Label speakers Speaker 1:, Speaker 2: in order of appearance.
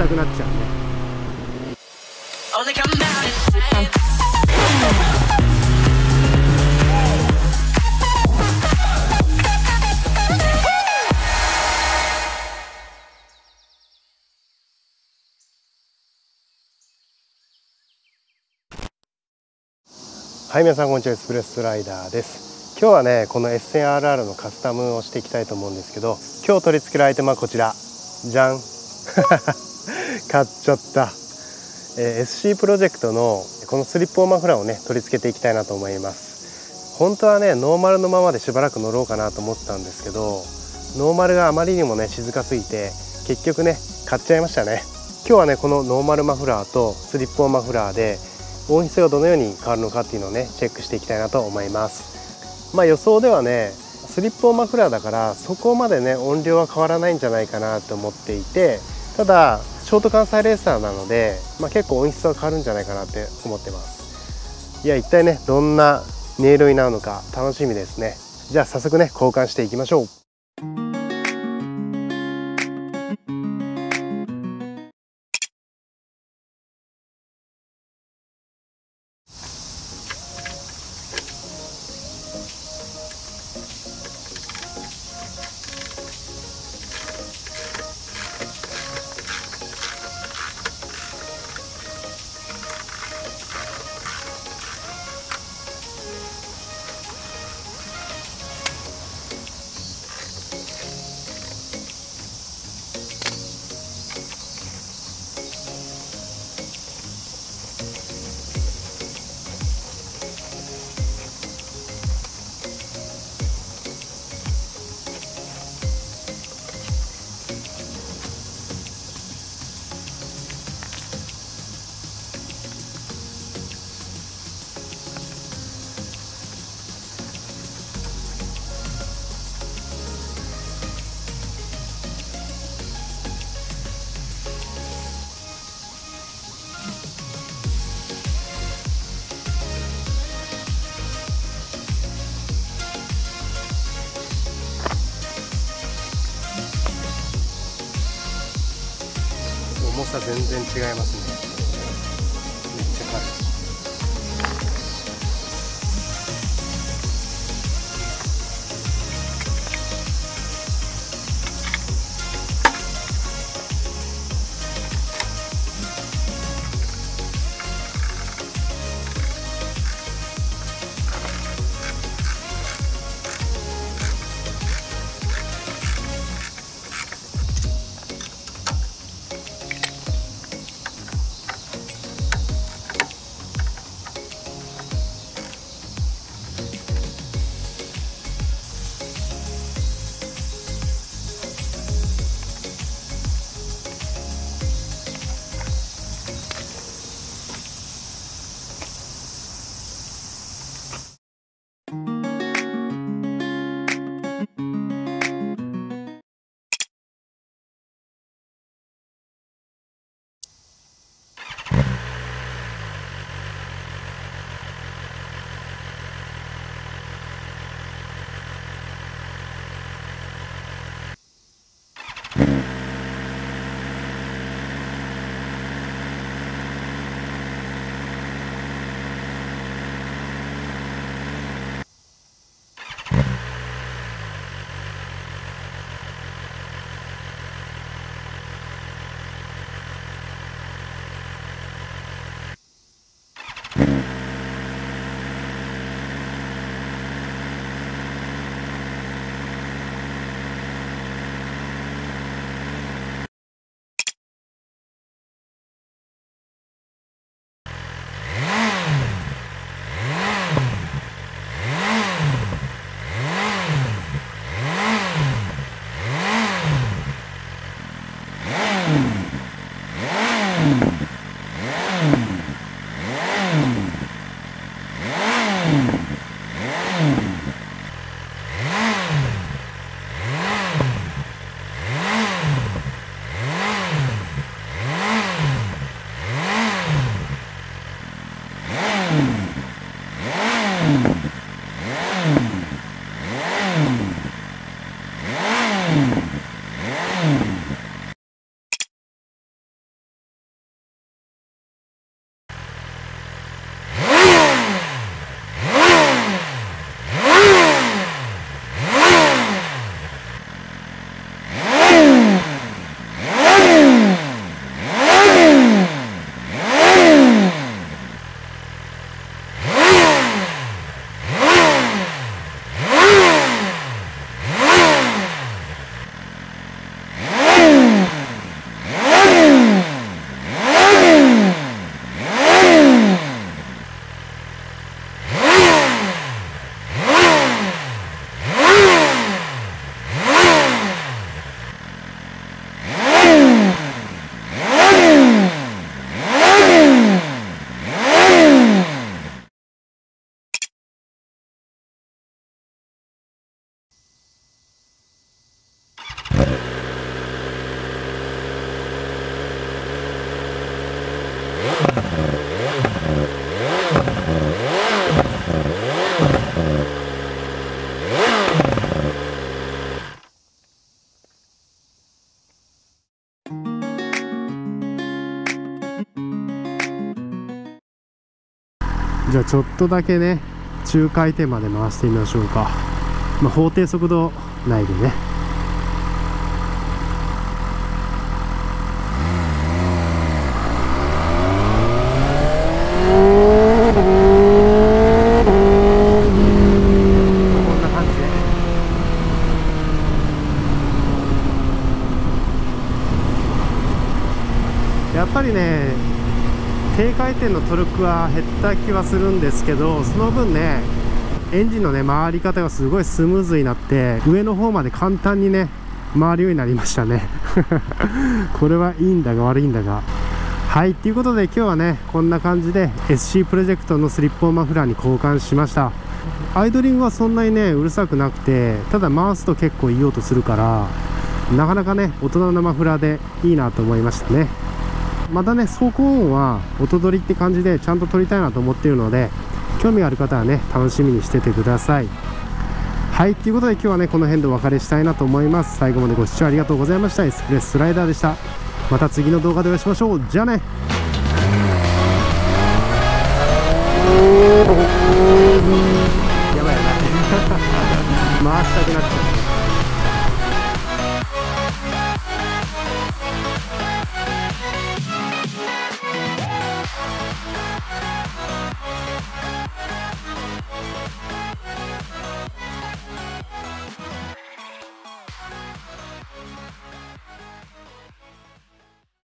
Speaker 1: したくなっちゃうね.はい皆さんこんにちは。エスプレッソライダーです。今日はねこの SNRR のカスタムをしていきたいと思うんですけど今日取り付けるアイテムはこちら。じゃん買っちゃった、えー SC プロジェクトのこのスリップオンマフラーをね取り付けていきたいなと思います。本当はねノーマルのままでしばらく乗ろうかなと思ったんですけどノーマルがあまりにもね静かすぎて結局ね買っちゃいましたね。今日はねこのノーマルマフラーとスリップオンマフラーで音質がどのように変わるのかっていうのをねチェックしていきたいなと思います。まあ予想ではねスリップオンマフラーだからそこまでね音量は変わらないんじゃないかなと思っていてただショート関西レーサーなので、まあ、結構音質は変わるんじゃないかなって思ってます。いや一体ねどんな音色になるのか楽しみですね。じゃあ早速ね交換していきましょう。さ全然違いますね。Mm. じゃあちょっとだけね中回転まで回してみましょうか、まあ、法定速度内でね。こんな感じで。やっぱりね低回転のトルクは減った気はするんですけどその分ねエンジンのね回り方がすごいスムーズになって上の方まで簡単にね回るようになりましたね。これはいいんだが悪いんだが。はいということで今日はねこんな感じで SC プロジェクトのスリップオンマフラーに交換しました。アイドリングはそんなにねうるさくなくてただ回すと結構いい音するからなかなかね大人のマフラーでいいなと思いましたね。またね走行音は音取りって感じでちゃんと撮りたいなと思っているので興味がある方はね楽しみにしててください。はいということで今日はねこの辺でお別れしたいなと思います。最後までご視聴ありがとうございました。エスプレッソスライダーでした。また次の動画でお会いしましょう。じゃあね。やばいやばい。回したくなっちゃう。